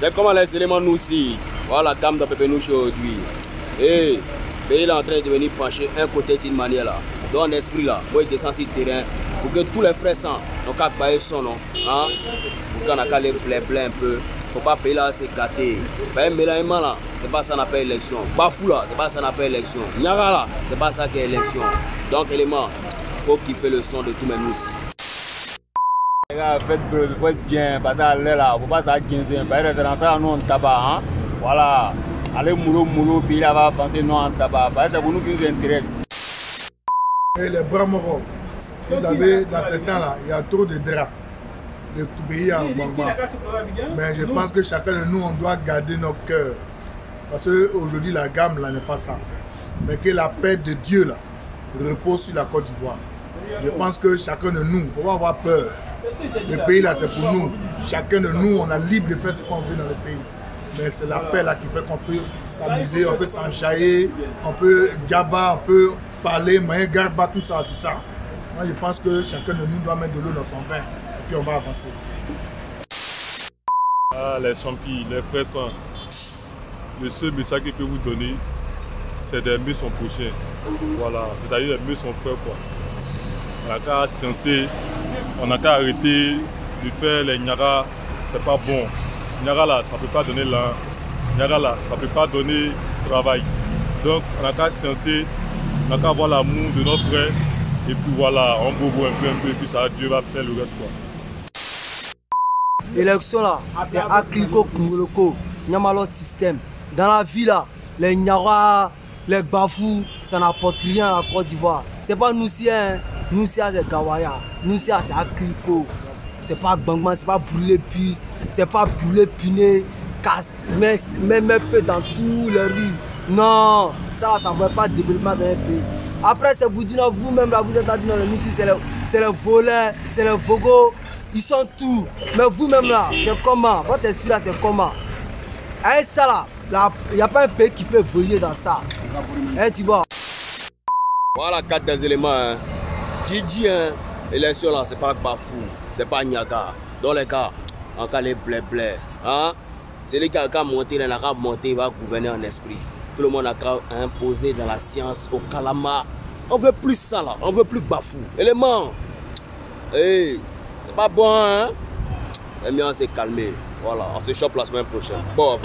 C'est comment les éléments nous aussi. Voilà la dame de Pépénouche aujourd'hui. Et pays est en train de devenir penché un côté d'une manière là. Dans l'esprit là, moi je descends sur le terrain pour que tous les frères sentent. Donc à bailler son nom. Hein? Pour qu'on a les blé blé un peu. Faut pas payer là, c'est gâté. Ben, mélannement là, c'est pas ça qu'on appelle élection. Bafou là, c'est pas ça qu'on appelle élection. Nyara là, c'est pas ça qui est élection. Donc élément, faut kiffer le son de tous mes mousses. Faites, faites bien, parce que là, faut pas ça 15 ans. Parce que c'est dans ça, nous on tabac, hein. Voilà. Allez, moulou, moulou, puis là, va penser non en tabac. Parce que c'est pour nous qui nous intéresse. Et les bras morts, vous savez, dans ce temps-là, il y a trop de draps. Le pays en Bangba. Mais je pense que chacun de nous, on doit garder notre cœur. Parce qu'aujourd'hui, la gamme, là, n'est pas ça. Mais que la paix de Dieu, là, repose sur la Côte d'Ivoire. Je pense que chacun de nous, faut pas avoir peur. Le pays, là, c'est pour nous. Chacun de nous, on a libre de faire ce qu'on veut dans le pays. Mais c'est la paix, là, qui fait qu'on peut s'amuser, on peut s'enjailler, on peut gaba, on peut parler, mais garba, tout ça, c'est ça. Moi, je pense que chacun de nous doit mettre de l'eau dans son vin et puis on va avancer. Ah, les champions, les frères saints. Le seul message que je peux vous donner, c'est d'aimer son prochain. Voilà, c'est-à-dire d'aimer son frère. Quoi. On n'a qu'à sciencer, on n'a qu'à arrêter de faire les Nyara, c'est pas bon. Nyara là, ça peut pas donner l'un. Nyara là, ça peut pas donner travail. Donc, on n'a qu'à sciencer, on n'a qu'à avoir l'amour de notre frère. Et puis voilà, on bobo un peu, un peu, et puis ça, Dieu va faire le reste. Quoi. Élection là, c'est Akliko Kumuloko, Nyamalo système. Dans la vie là, les Nyara, les Bafou, ça n'apporte rien à la Côte d'Ivoire. C'est pas nous si, hein. Nous si c'est Gawaya, nous c'est Akliko. C'est pas Bangman, c'est pas brûler puce, c'est pas brûler piné, casse, mes feux dans tous les rues. Non, ça, ça ne veut pas développement dans un pays. Après, c'est vous dire, vous-même, là, vous êtes dans le nous, c'est les, les voleurs, c'est les vogos, ils sont tout. Mais vous-même, là, c'est comment? Votre esprit, là, c'est comment? Hein, ça, là, il n'y a pas un pays qui peut voler dans ça. Hein, tu vois Voilà quatre des éléments. Hein. Didi, hein, élection là, c'est pas Bafou, c'est pas Nyaka. Dans les cas, en cas les blé blé. Hein? Cas qui ont monté, il a monté, il va gouverner en esprit. Tout le monde a imposé dans la science, au Kalama. On veut plus ça là, on veut plus Bafou. Élément. Hey, c'est pas bon, hein? Mais on s'est calmé. Voilà, on se chope la semaine prochaine. Bon.